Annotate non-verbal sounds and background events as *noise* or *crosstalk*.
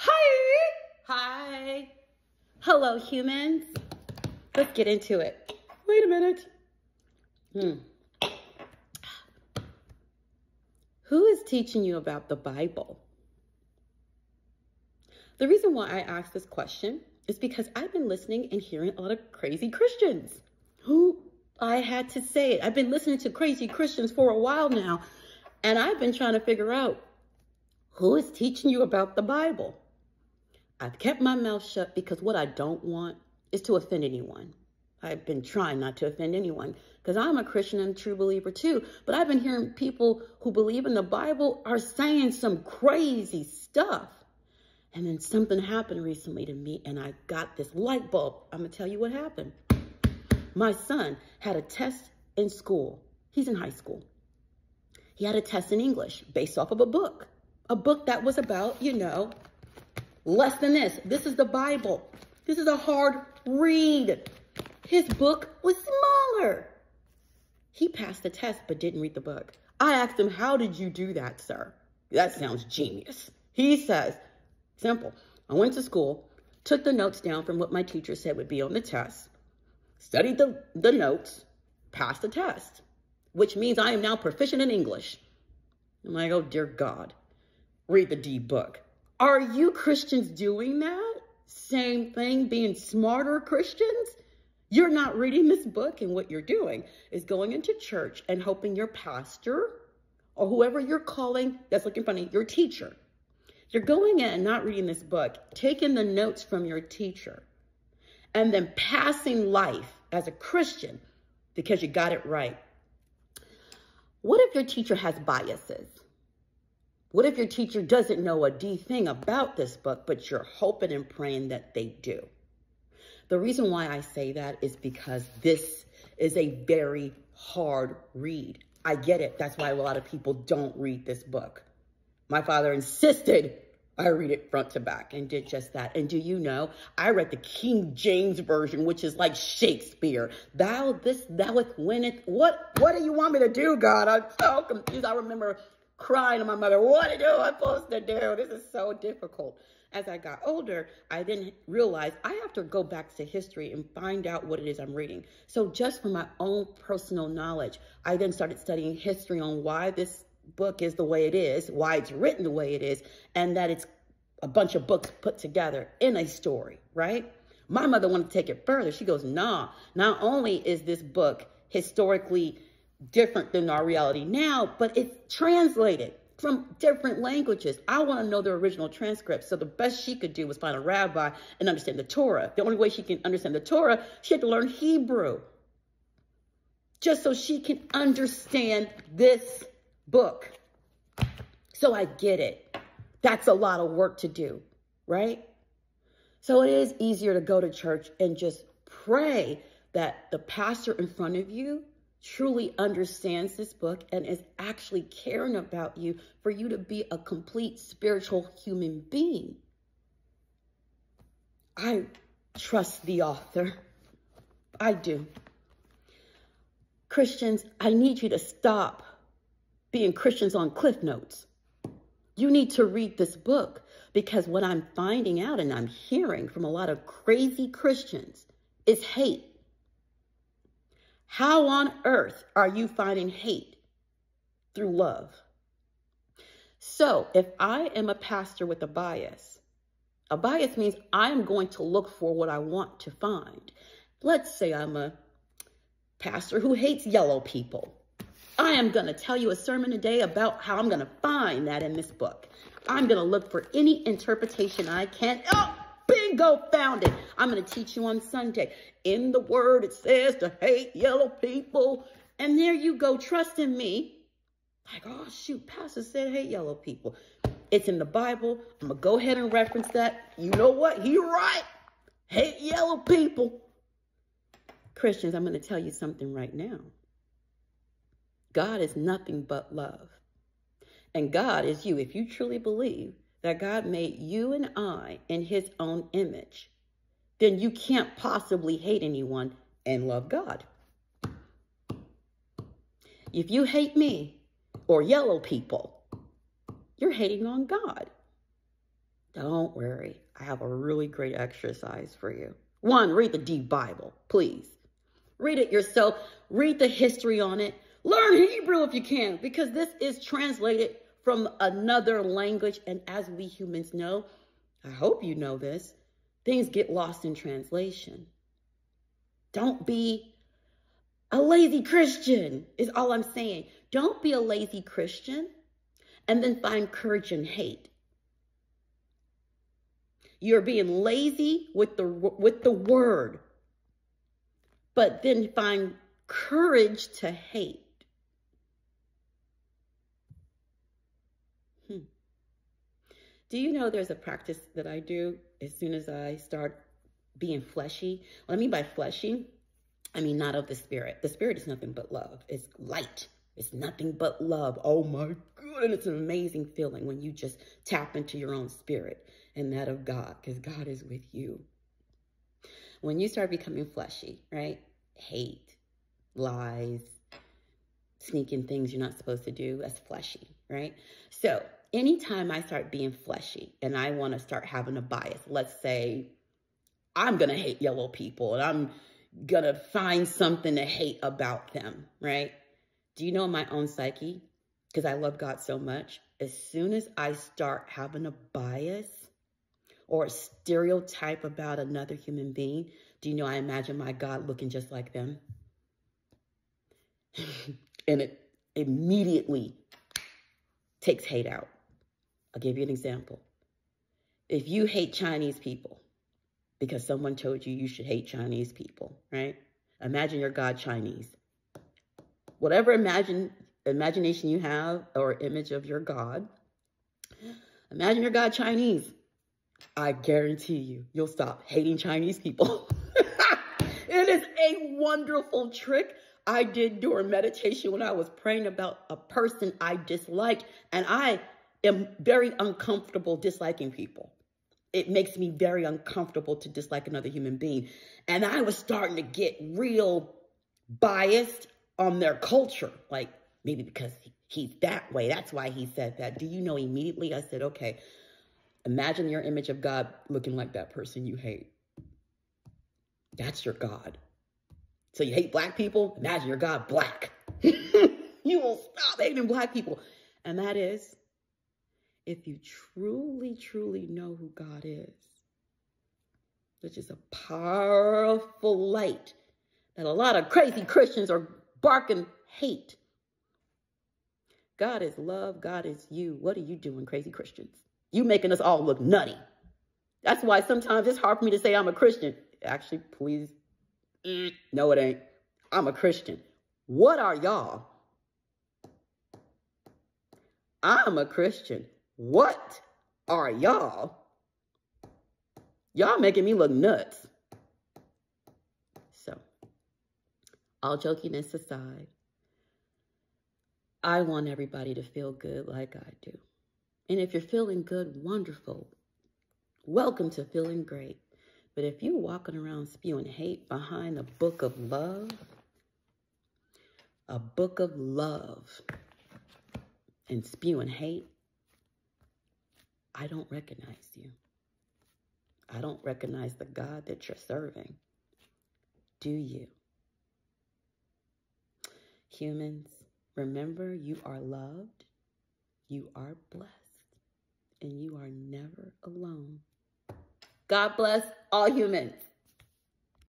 Hi! Hi! Hello, humans. Let's get into it. Wait a minute. Hmm. Who is teaching you about the Bible? The reason why I ask this question is because I've been listening and hearing a lot of crazy Christians who I had to say it. I've been listening to crazy Christians for a while now, and I've been trying to figure out who is teaching you about the Bible. I've kept my mouth shut because what I don't want is to offend anyone. I've been trying not to offend anyone because I'm a Christian and true believer too. But I've been hearing people who believe in the Bible are saying some crazy stuff. And then something happened recently to me and I got this light bulb. I'm going to tell you what happened. My son had a test in school. He's in high school. He had a test in English based off of a book, a book that was about, you know, less than this. This is the Bible. This is a hard read. His book was smaller. He passed the test but didn't read the book. I asked him, How did you do that, sir? That sounds genius. He says, Simple. I went to school, took the notes down from what my teacher said would be on the test, studied the, the notes, passed the test, which means I am now proficient in English. I'm like, Oh, dear God, read the D book. Are you Christians doing that? Same thing, being smarter Christians? You're not reading this book, and what you're doing is going into church and hoping your pastor or whoever you're calling that's looking funny, your teacher. You're going in and not reading this book, taking the notes from your teacher, and then passing life as a Christian because you got it right. What if your teacher has biases? What if your teacher doesn't know a D thing about this book, but you're hoping and praying that they do? The reason why I say that is because this is a very hard read. I get it. That's why a lot of people don't read this book. My father insisted I read it front to back and did just that. And do you know, I read the King James Version, which is like Shakespeare. Thou this, thou winneth. What, what do you want me to do, God? I'm so confused. I remember crying to my mother, what do I supposed to do? This is so difficult. As I got older, I then realized I have to go back to history and find out what it is I'm reading. So just for my own personal knowledge, I then started studying history on why this book is the way it is, why it's written the way it is, and that it's a bunch of books put together in a story, right? My mother wanted to take it further. She goes, nah, not only is this book historically different than our reality now, but it's translated from different languages. I want to know the original transcript. So the best she could do was find a rabbi and understand the Torah. The only way she can understand the Torah, she had to learn Hebrew. Just so she can understand this book. So I get it. That's a lot of work to do, right? So it is easier to go to church and just pray that the pastor in front of you truly understands this book and is actually caring about you for you to be a complete spiritual human being. I trust the author. I do. Christians, I need you to stop being Christians on cliff notes. You need to read this book because what I'm finding out and I'm hearing from a lot of crazy Christians is hate how on earth are you finding hate through love? So if I am a pastor with a bias, a bias means I am going to look for what I want to find. Let's say I'm a pastor who hates yellow people. I am going to tell you a sermon today about how I'm going to find that in this book. I'm going to look for any interpretation I can. Oh, bingo, found it. I'm going to teach you on Sunday. In the word, it says to hate yellow people. And there you go. Trust in me. Like, oh, shoot, Pastor said hate yellow people. It's in the Bible. I'm going to go ahead and reference that. You know what? He right. Hate yellow people. Christians, I'm going to tell you something right now. God is nothing but love. And God is you. If you truly believe that God made you and I in his own image, then you can't possibly hate anyone and love God. If you hate me or yellow people, you're hating on God. Don't worry. I have a really great exercise for you. One, read the D Bible, please. Read it yourself. Read the history on it. Learn Hebrew if you can, because this is translated from another language. And as we humans know, I hope you know this, things get lost in translation. Don't be a lazy Christian, is all I'm saying. Don't be a lazy Christian and then find courage in hate. You're being lazy with the with the word, but then find courage to hate. Hmm. Do you know there's a practice that I do as soon as I start being fleshy? What I mean by fleshy, I mean not of the spirit. The spirit is nothing but love. It's light. It's nothing but love. Oh my God. And it's an amazing feeling when you just tap into your own spirit and that of God, because God is with you. When you start becoming fleshy, right? Hate, lies, sneaking things you're not supposed to do, that's fleshy, right? So anytime I start being fleshy and I want to start having a bias, let's say I'm going to hate yellow people and I'm going to find something to hate about them, right? Do you know my own psyche? Because I love God so much. As soon as I start having a bias, or a stereotype about another human being, do you know I imagine my God looking just like them? *laughs* and it immediately takes hate out. I'll give you an example. If you hate Chinese people because someone told you you should hate Chinese people, right? Imagine your God Chinese. Whatever imagine imagination you have or image of your God, imagine your God Chinese. I guarantee you, you'll stop hating Chinese people. *laughs* it is a wonderful trick I did during meditation when I was praying about a person I dislike. And I am very uncomfortable disliking people. It makes me very uncomfortable to dislike another human being. And I was starting to get real biased on their culture. Like maybe because he's that way. That's why he said that. Do you know immediately? I said, okay, Imagine your image of God looking like that person you hate. That's your God. So you hate black people? Imagine your God black. *laughs* you will stop hating black people. And that is if you truly, truly know who God is, which is a powerful light that a lot of crazy Christians are barking hate. God is love. God is you. What are you doing, crazy Christians? You making us all look nutty. That's why sometimes it's hard for me to say I'm a Christian. Actually, please. Mm, no, it ain't. I'm a Christian. What are y'all? I'm a Christian. What are y'all? Y'all making me look nuts. So, all jokiness aside, I want everybody to feel good like I do. And if you're feeling good, wonderful. Welcome to feeling great. But if you're walking around spewing hate behind a book of love, a book of love, and spewing hate, I don't recognize you. I don't recognize the God that you're serving. Do you? Humans, remember you are loved, you are blessed and you are never alone. God bless all humans.